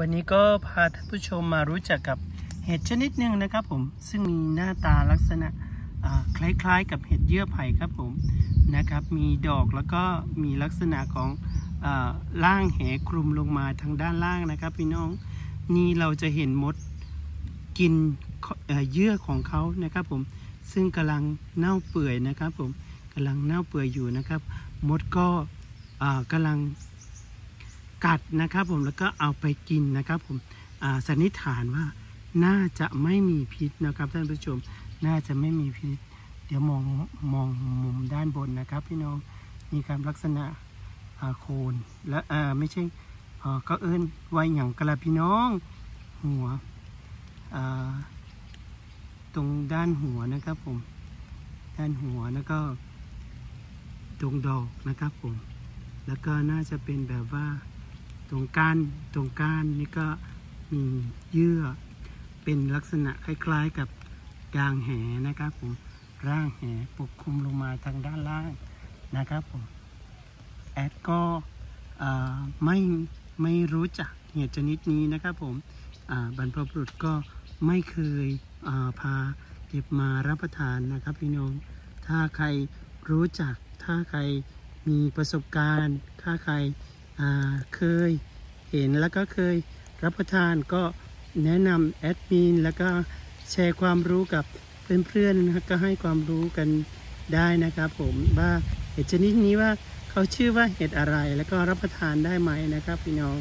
วันนี้ก็พาท่านผู้ชมมารู้จักกับเห็ดชนิดหนึ่งนะครับผมซึ่งมีหน้าตาลักษณะคล้ายๆ กับเห็ดเยื่อไผ่ครับผมนะครับ มีดอกแล้วก็มีลักษณะของอล่างแหคลุมลงมาทางด้านล่างนะครับพี่น้องนี่เราจะเห็นมดกินเเยื่อของเขานะครับผมซึ่งกำลังเน่าเปื่อยนะครับผมกำลังเน่าเปื่อยอยู่นะครับ มดก็อ่ากำลัง กัดนะครับผมแล้วก็เอาไปกินนะครับผมสันนิษฐานว่าน่าจะไม่มีพิษนะครับท่านผู้ชม น่าจะไม่มีพิษ เดี๋ยวมองมองมุมด้านบนนะครับ พี่น้องมีการลักษณะโคนและไม่ใช่ก็เอิ้นไวหยังกระพี่น้อง หัวตรงด้านหัวนะครับผม ด้านหัวแล้วก็ตรงดอกนะครับผม แล้วก็น่าจะเป็นแบบว่า รงก้านตรงก้านนี่ก็มีเยื่อเป็นลักษณะคล้ายๆกับยางแหนะครับผมร่างแหปกคลุมลงมาทางด้านล่างนะครับผมแอดก็ไม่ไม่รู้จักเห็ดชนิดนี้นะครับผมบรรพบุรุษก็ไม่เคยาพาเก็บมารับประทานนะครับพี่น้อง ถ้าใครรู้จัก ถ้าใครมีประสบการณ์ ถ้าใคร เคยเห็นแล้วก็เคยรับประทานก็แนะนำแอดมินแล้วก็แชร์ความรู้กับเพื่อนๆนะครับก็ให้ความรู้กันได้นะครับ ผมว่าเห็ดชนิดนี้ว่าเขาชื่อว่าเห็ดอะไร แล้วก็รับประทานได้ไหมนะครับพี่น้อง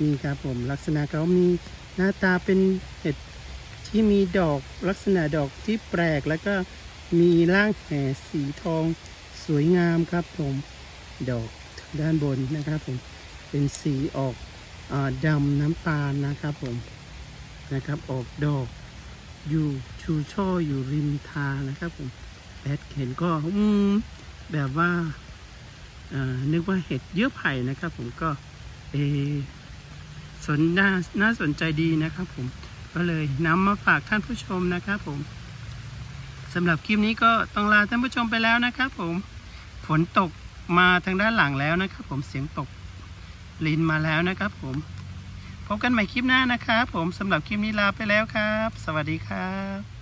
นี่ครับผมลักษณะเขามีหน้าตาเป็นเห็ดที่มีดอกลักษณะดอกที่แปลกแล้วก็มีร่างแห่สีทองสวยงามครับผมดอก ด้านบนนะครับผมเป็นสีออกอดำน้ำตาลนะครับผมนะครับออกดอกอยู่ชูช่ออยู่ริมทางนะครับผมแอดเห็นก็อืมแบบว่าานึกว่าเห็ดเยื่อไผ่นะครับ ผมก็เออสนน่าน่าสนใจดีนะครับ ผมก็เลยนำมาฝากท่านผู้ชมนะครับ ผมสำหรับคลิปนี้ก็ต้องลาท่านผู้ชมไปแล้วนะครับ ผมฝนตก มาทางด้านหลังแล้วนะครับ ผมเสียงตกลินมาแล้วนะครับ ผมพบกันใหม่คลิปหน้านะครับ ผมสำหรับคลิปนี้ลาไปแล้วครับ สวัสดีครับ